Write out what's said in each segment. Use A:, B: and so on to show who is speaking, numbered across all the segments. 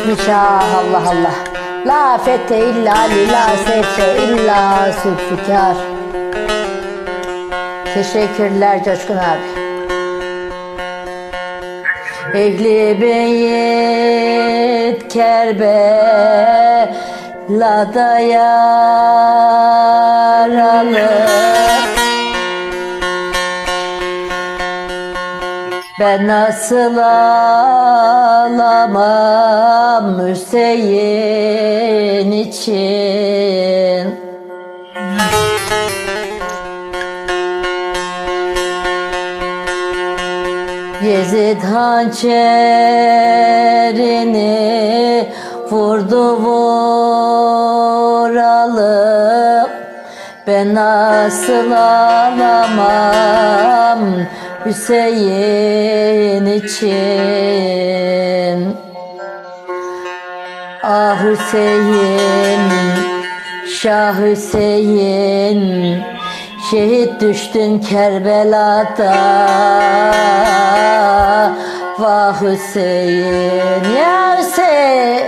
A: Şah Allah Allah. La fete illa Ali, la sefe illa Zülfikar. Teşekkürler Coşkun abi. Ehli beyit Kerbela'da yaralı Ben nasıl ağlamam Hüseyin için? Yezid hançerini vurdu vuralı. Ben nasıl ağlamam Hüseyin için. Ah Hüseyin, Şah Hüseyin Şehit düştün Kerbela'da. Vah Hüseyin ya Hüseyin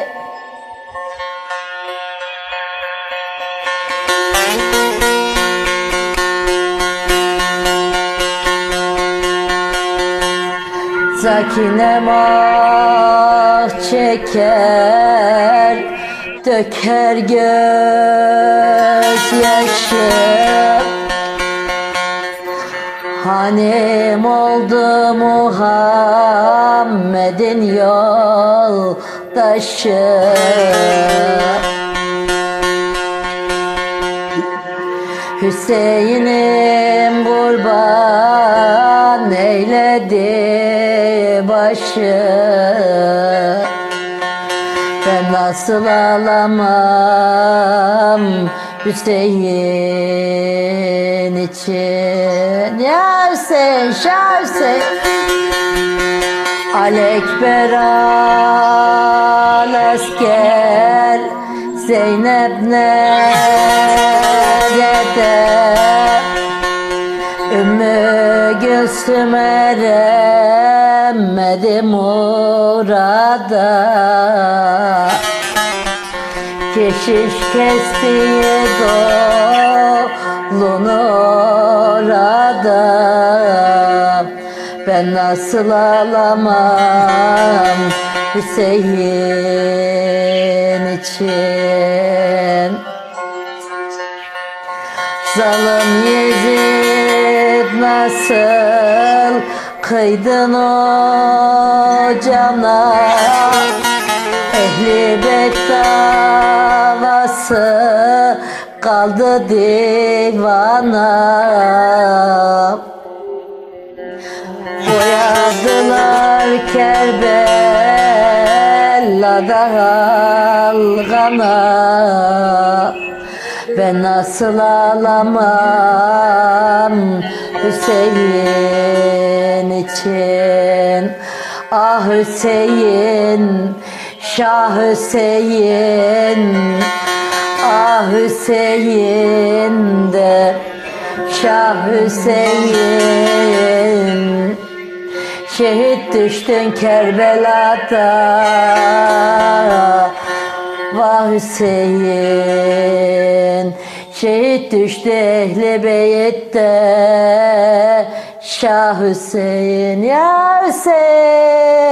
A: Zakinem ah çeker Döker gözyaşı. Hanem oldu Muhammed'in yoldaşı. Hüseyin'im kurban eyledi başı Ben nasıl ağlamam Hüseyin için? Ya Hüseyin, Şah Hüseyin Alekber al asker. Zeynep nerede Ümmü Gülsüm eremedi murada Keşiş kestiği dolunu orada. Ben nasıl ağlamam Hüseyin için? Zalim Yezid nasıl kıydın o cana. Ehli beyt davası kaldı divana. Boyadılar Kerbela'da halgana Ben nasıl ağlamam Hüseyin için? Ah Hüseyin, Şah Hüseyin Ah Hüseyin de Şah Hüseyin. Şehit düştün Kerbela'da Vah Hüseyin Şehit düştü ehli beyette Şah Hüseyin ya Hüseyin.